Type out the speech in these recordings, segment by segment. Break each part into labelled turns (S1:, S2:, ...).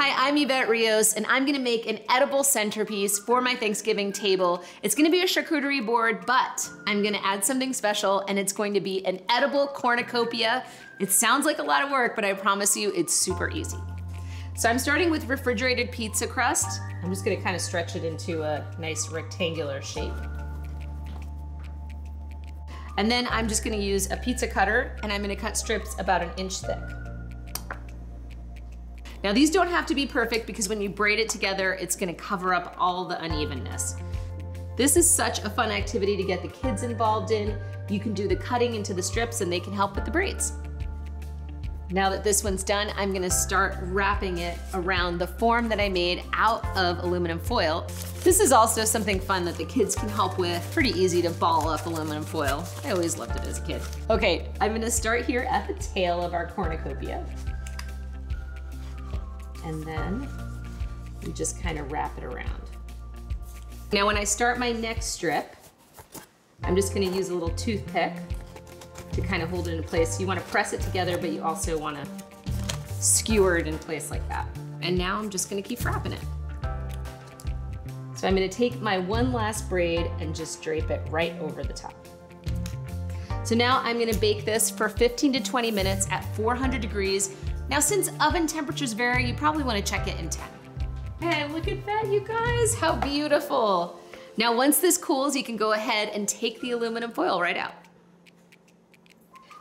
S1: Hi, I'm Evette Ríos, and I'm gonna make an edible centerpiece for my Thanksgiving table. It's gonna be a charcuterie board, but I'm gonna add something special, and it's going to be an edible cornucopia. It sounds like a lot of work, but I promise you it's super easy. So I'm starting with refrigerated pizza crust. I'm just gonna kind of stretch it into a nice rectangular shape. And then I'm just gonna use a pizza cutter, and I'm gonna cut strips about an inch thick. Now these don't have to be perfect because when you braid it together, it's gonna cover up all the unevenness. This is such a fun activity to get the kids involved in. You can do the cutting into the strips and they can help with the braids. Now that this one's done, I'm gonna start wrapping it around the form that I made out of aluminum foil. This is also something fun that the kids can help with. Pretty easy to ball up aluminum foil. I always loved it as a kid. Okay, I'm gonna start here at the tail of our cornucopia and then you just kind of wrap it around. Now when I start my next strip, I'm just gonna use a little toothpick to kind of hold it in place. You wanna press it together, but you also wanna skewer it in place like that. And now I'm just gonna keep wrapping it. So I'm gonna take my one last braid and just drape it right over the top. So now I'm gonna bake this for 15 to 20 minutes at 400 degrees now since oven temperatures vary, you probably wanna check it in 10. Hey, look at that, you guys, how beautiful. Now once this cools, you can go ahead and take the aluminum foil right out.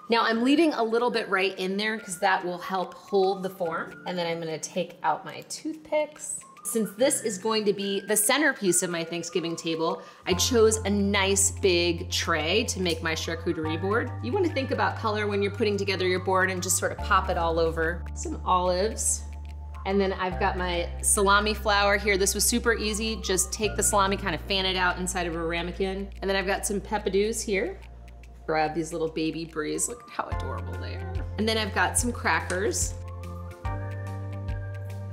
S1: Now I'm leaving a little bit right in there because that will help hold the form. And then I'm gonna take out my toothpicks since this is going to be the centerpiece of my Thanksgiving table, I chose a nice big tray to make my charcuterie board. You wanna think about color when you're putting together your board and just sort of pop it all over. Some olives. And then I've got my salami flower here. This was super easy. Just take the salami, kind of fan it out inside of a ramekin. And then I've got some peppadews here. Grab these little baby bries. Look at how adorable they are. And then I've got some crackers.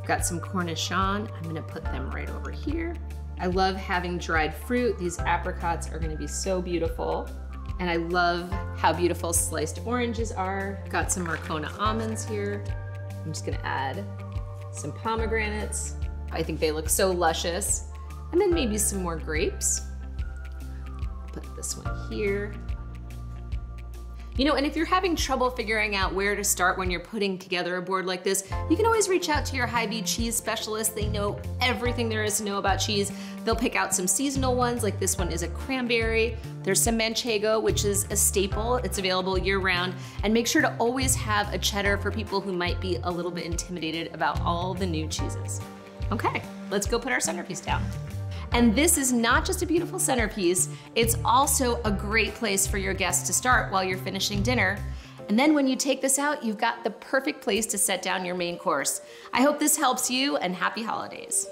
S1: I've got some Cornichon. I'm gonna put them right over here. I love having dried fruit. These apricots are gonna be so beautiful. And I love how beautiful sliced oranges are. Got some Marcona almonds here. I'm just gonna add some pomegranates. I think they look so luscious. And then maybe some more grapes. Put this one here. You know, and if you're having trouble figuring out where to start when you're putting together a board like this, you can always reach out to your Hy-Vee cheese specialist. They know everything there is to know about cheese. They'll pick out some seasonal ones, like this one is a cranberry. There's some manchego, which is a staple. It's available year round. And make sure to always have a cheddar for people who might be a little bit intimidated about all the new cheeses. Okay, let's go put our centerpiece down. And this is not just a beautiful centerpiece, it's also a great place for your guests to start while you're finishing dinner. And then when you take this out, you've got the perfect place to set down your main course. I hope this helps you and happy holidays.